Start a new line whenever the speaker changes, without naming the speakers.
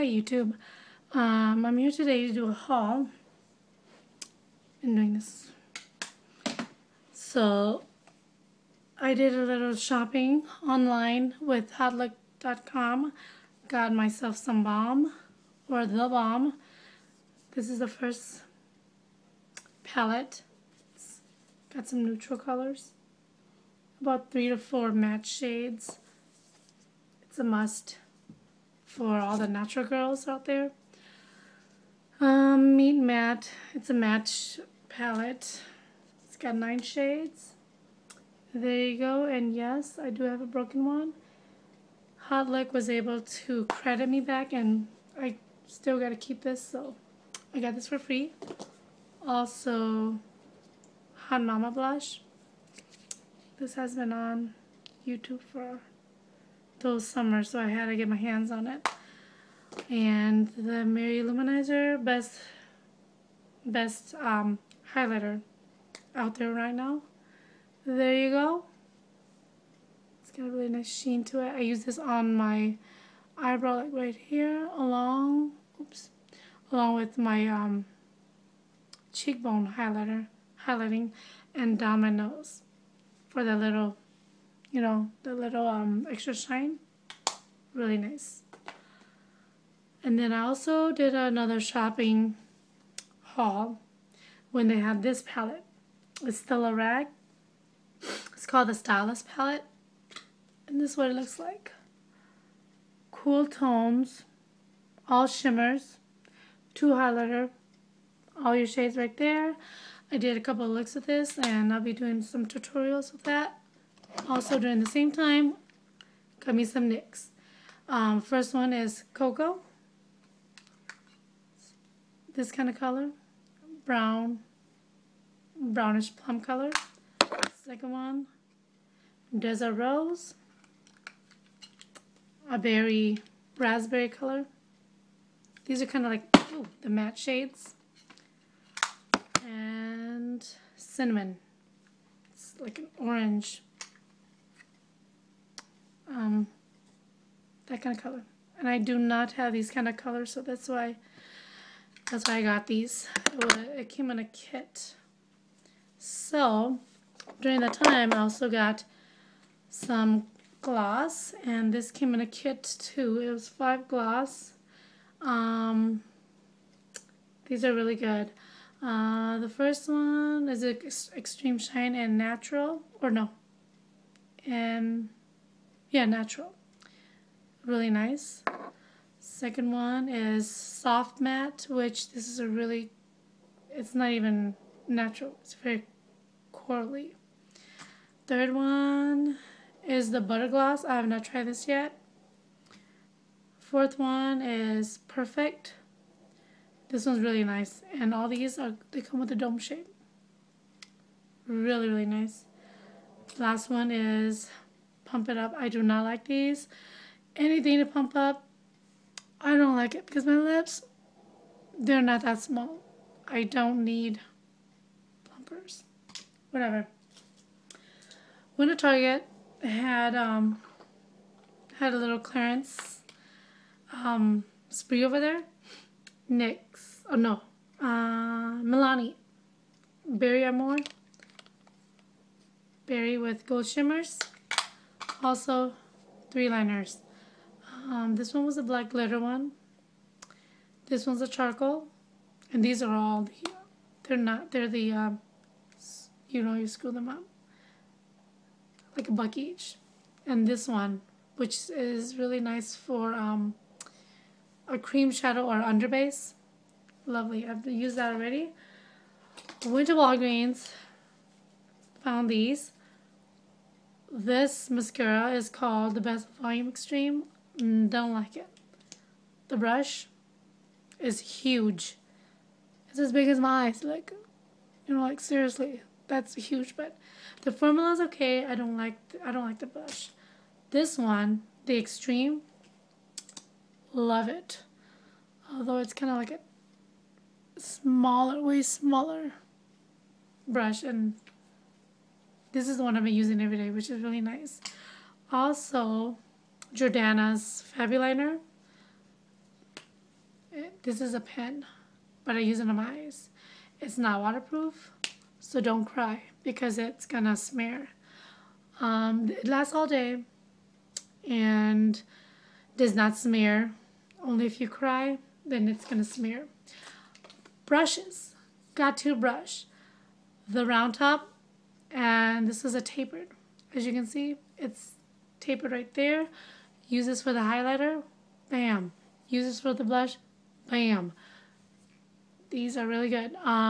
Hi YouTube. Um, I'm here today to do a haul. I'm doing this. So, I did a little shopping online with hautelook.com. Got myself some balm, or the balm. This is the first palette. It's got some neutral colors. About three to four matte shades. It's a must for all the natural girls out there. Um, Meet Matte. It's a match palette. It's got nine shades. There you go. And yes, I do have a broken one. HauteLook was able to credit me back and I still got to keep this. So I got this for free. Also, Hot Mama Blush. This has been on YouTube for those summers, so I had to get my hands on it. And the Mary Luminizer best best um, highlighter out there right now. There you go. It's got a really nice sheen to it. I use this on my eyebrow like right here along oops along with my um, cheekbone highlighter highlighting and down my nose for the little you know, the little um, extra shine. Really nice. And then I also did another shopping haul when they had this palette. It's still a rag. It's called the Stylist palette. And this is what it looks like. Cool tones, all shimmers, two highlighter, all your shades right there. I did a couple of looks with this and I'll be doing some tutorials with that. Also during the same time, got me some NYX. Um, first one is Cocoa. This kind of color. Brown, brownish plum color. Second one, Desert Rose. A berry raspberry color. These are kind of like ooh, the matte shades. And cinnamon. It's like an orange um, that kind of color. And I do not have these kind of colors, so that's why that's why I got these. It, it came in a kit. So during that time, I also got some gloss, and this came in a kit too. It was five gloss. Um, these are really good. Uh, the first one is Extreme Shine and Natural, or no, and yeah, natural. Really nice. Second one is soft matte, which this is a really, it's not even natural. It's very corally. Third one is the butter gloss. I have not tried this yet. Fourth one is perfect. This one's really nice. And all these are, they come with a dome shape. Really, really nice. Last one is pump it up. I do not like these. Anything to pump up, I don't like it because my lips, they're not that small. I don't need plumpers. Whatever. Went to Target, had um, had a little clearance um, spree over there. NYX, oh no, uh, Milani, Berry Amore, Berry with gold shimmers. Also, three liners. Um, this one was a black glitter one. This one's a charcoal. And these are all the, they're not, they're the, um, you know, you screw them up. Like a buck each. And this one, which is really nice for um, a cream shadow or underbase. Lovely. I've used that already. Went to Walgreens. Found these. This mascara is called the Best Volume Extreme. Mm, don't like it. The brush is huge. It's as big as my eyes. Like, you know, like seriously, that's huge. But the formula is okay. I don't like. I don't like the brush. This one, the Extreme, love it. Although it's kind of like a smaller, way smaller brush and this is the one I've been using every day, which is really nice. Also, Jordana's Fabuliner. this is a pen, but I use it on my eyes. It's not waterproof, so don't cry because it's gonna smear. Um, it lasts all day and does not smear. Only if you cry, then it's gonna smear. Brushes. Got two brush. The round top and this is a tapered. As you can see, it's tapered right there. Use this for the highlighter, bam. Use this for the blush, bam. These are really good. Um,